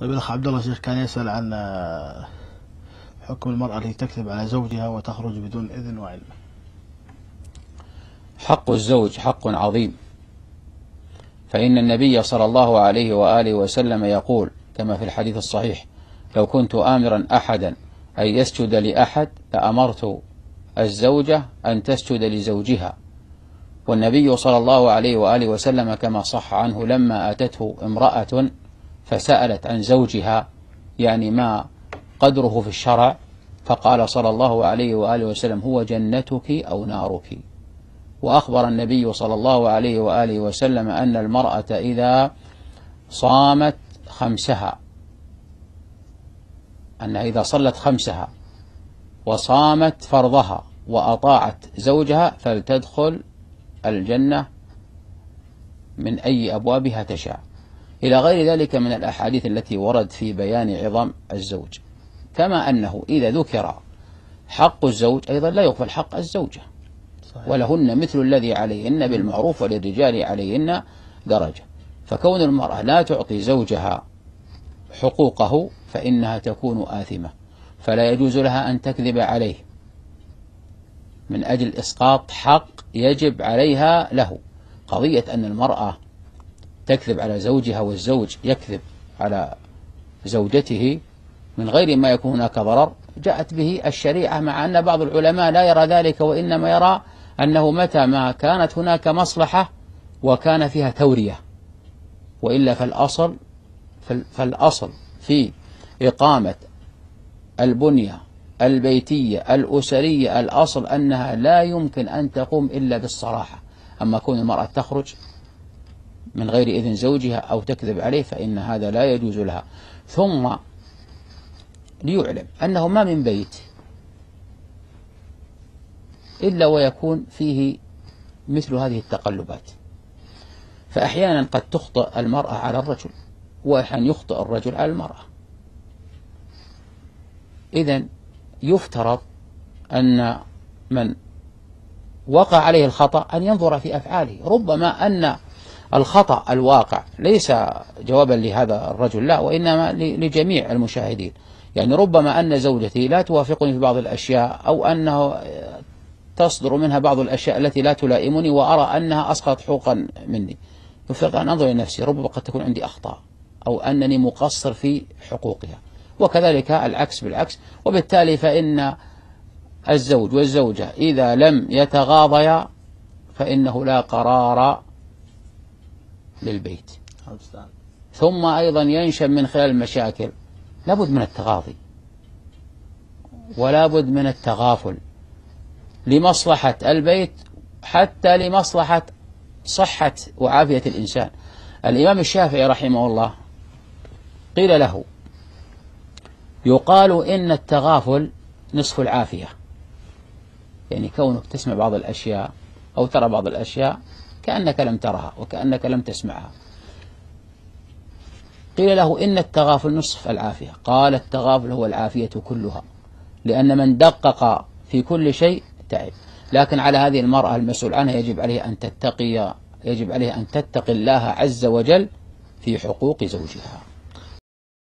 طيب الأخ عبد الله شيخ كان يسأل عن آه، حكم المرأة التي تكذب على زوجها وتخرج بدون إذن وعلم. حق الزوج حق عظيم. فإن النبي صلى الله عليه وآله وسلم يقول كما في الحديث الصحيح لو كنت آمرا أحدا أن يسجد لأحد لأمرت الزوجة أن تسجد لزوجها. والنبي صلى الله عليه وآله وسلم كما صح عنه لما أتته امرأة فسألت عن زوجها يعني ما قدره في الشرع فقال صلى الله عليه وآله وسلم هو جنتك أو نارك؟ وأخبر النبي صلى الله عليه وآله وسلم أن المرأة إذا صامت خمسها أنها إذا صلت خمسها وصامت فرضها وأطاعت زوجها فلتدخل الجنة من أي أبوابها تشاء. إلى غير ذلك من الأحاديث التي ورد في بيان عظم الزوج. كما أنه إذا ذكر حق الزوج أيضا لا يغفل حق الزوجة. صحيح. ولهن مثل الذي عليهن بالمعروف وللرجال عليهن درجة. فكون المرأة لا تعطي زوجها حقوقه فإنها تكون آثمة. فلا يجوز لها أن تكذب عليه. من أجل إسقاط حق يجب عليها له. قضية أن المرأة تكذب على زوجها والزوج يكذب على زوجته من غير ما يكون هناك ضرر. جاءت به الشريعة مع أن بعض العلماء لا يرى ذلك وإنما يرى أنه متى ما كانت هناك مصلحة وكان فيها تورية. وإلا فالأصل فالأصل في إقامة البنية البيتية الأسرية الأصل أنها لا يمكن أن تقوم إلا بالصراحة. أما كون المرأة تخرج من غير إذن زوجها أو تكذب عليه فإن هذا لا يجوز لها. ثم ليعلم أنه ما من بيت إلا ويكون فيه مثل هذه التقلبات. فأحيانا قد تخطئ المرأة على الرجل وأحيانا يخطئ الرجل على المرأة. إذا يفترض أن من وقع عليه الخطأ أن ينظر في أفعاله. ربما أن الخطأ الواقع ليس جوابا لهذا الرجل لا وإنما لجميع المشاهدين. يعني ربما أن زوجتي لا توافقني في بعض الأشياء أو أنه تصدر منها بعض الأشياء التي لا تلائمني وأرى أنها أسقط حقوقا مني. يفرق أن أنظر لنفسي ربما قد تكون عندي أخطاء أو أنني مقصر في حقوقها. وكذلك العكس بالعكس. وبالتالي فإن الزوج والزوجة إذا لم يتغاضيا فإنه لا قرار للبيت. ثم أيضا ينشأ من خلال المشاكل. لابد من التغاضي. ولا بد من التغافل. لمصلحة البيت حتى لمصلحة صحة وعافية الإنسان. الإمام الشافعي رحمه الله قيل له يقال إن التغافل نصف العافية. يعني كونك تسمع بعض الأشياء أو ترى بعض الأشياء كأنك لم ترها وكأنك لم تسمعها. قيل له إن التغافل نصف العافية. قال التغافل هو العافية كلها لأن من دقق في كل شيء تعب. لكن على هذه المرأة المسؤول عنها يجب عليه أن تتقي يجب عليه أن تتقي الله عز وجل في حقوق زوجها.